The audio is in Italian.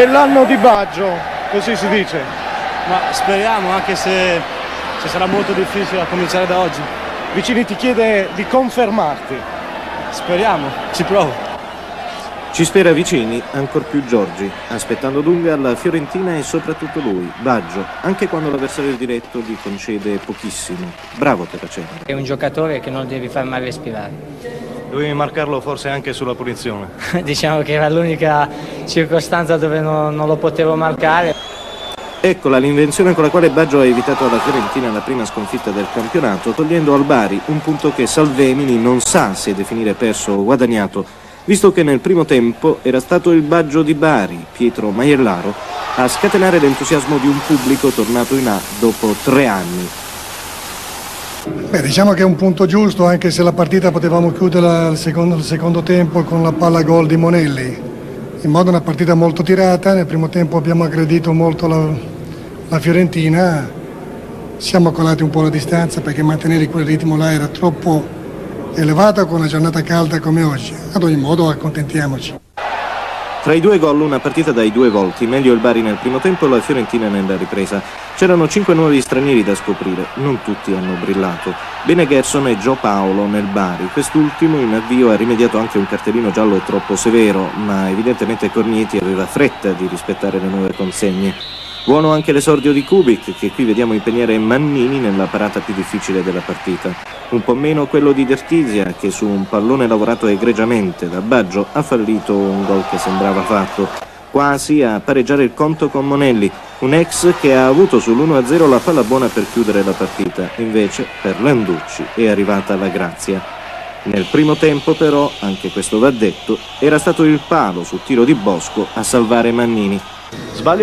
È l'anno di Baggio, così si dice. Ma speriamo, anche se, se sarà molto difficile a cominciare da oggi. Vicini ti chiede di confermarti. Speriamo, ci provo. Ci spera vicini, ancor più Giorgi, aspettando Dunga la Fiorentina e soprattutto lui, Baggio, anche quando l'avversario diretto gli concede pochissimo. Bravo Terraceni. È un giocatore che non devi far mai respirare. Dovevi marcarlo forse anche sulla punizione. diciamo che era l'unica circostanza dove non, non lo potevo marcare. Eccola l'invenzione con la quale Baggio ha evitato alla Fiorentina la prima sconfitta del campionato, togliendo al Bari un punto che Salvemini non sa se definire perso o guadagnato visto che nel primo tempo era stato il Baggio di Bari, Pietro Maiellaro, a scatenare l'entusiasmo di un pubblico tornato in A dopo tre anni. Beh, diciamo che è un punto giusto, anche se la partita potevamo chiuderla al secondo, al secondo tempo con la palla gol di Monelli. In modo una partita molto tirata, nel primo tempo abbiamo aggredito molto la, la Fiorentina, siamo colati un po' la distanza perché mantenere quel ritmo là era troppo elevata con una giornata calda come oggi. Ad ogni modo accontentiamoci. Tra i due gol una partita dai due volti, meglio il Bari nel primo tempo e la Fiorentina nella ripresa. C'erano cinque nuovi stranieri da scoprire, non tutti hanno brillato. Bene Gerson e Gio Paolo nel Bari, quest'ultimo in avvio ha rimediato anche un cartellino giallo troppo severo, ma evidentemente Cornieti aveva fretta di rispettare le nuove consegne. Buono anche l'esordio di Kubik, che qui vediamo impegnare Mannini nella parata più difficile della partita. Un po' meno quello di Dertisia, che su un pallone lavorato egregiamente da Baggio ha fallito un gol che sembrava fatto. Quasi a pareggiare il conto con Monelli, un ex che ha avuto sull'1-0 la palla buona per chiudere la partita. Invece, per Landucci, è arrivata la grazia. Nel primo tempo però, anche questo va detto, era stato il palo sul tiro di Bosco a salvare Mannini. Sbaglio